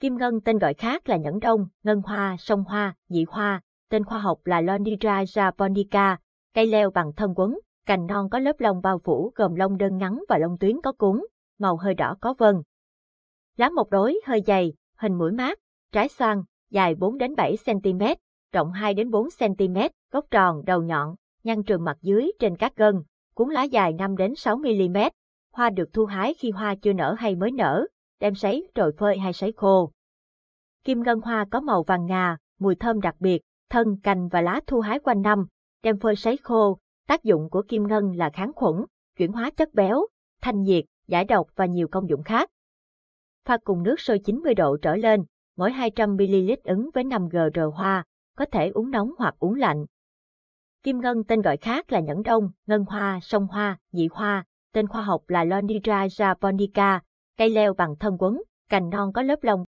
Kim ngân tên gọi khác là nhẫn đông, ngân hoa, sông hoa, nhị hoa, tên khoa học là Lonidra japonica, cây leo bằng thân quấn, cành non có lớp lông bao phủ gồm lông đơn ngắn và lông tuyến có cuốn, màu hơi đỏ có vân. Lá một đối hơi dày, hình mũi mát, trái xoan, dài 4 đến 7 cm, rộng 2 đến 4 cm, gốc tròn, đầu nhọn, nhăn trường mặt dưới trên các gân, cuốn lá dài 5 đến 6 mm. Hoa được thu hái khi hoa chưa nở hay mới nở, đem sấy rồi phơi hay sấy khô. Kim ngân hoa có màu vàng ngà, mùi thơm đặc biệt, thân, cành và lá thu hái quanh năm, đem phơi sấy khô. Tác dụng của kim ngân là kháng khuẩn, chuyển hóa chất béo, thanh nhiệt, giải độc và nhiều công dụng khác. Pha cùng nước sôi 90 độ trở lên, mỗi 200ml ứng với 5 g rờ hoa, có thể uống nóng hoặc uống lạnh. Kim ngân tên gọi khác là nhẫn đông, ngân hoa, sông hoa, dị hoa, tên khoa học là Lonidra japonica, cây leo bằng thân quấn, cành non có lớp lông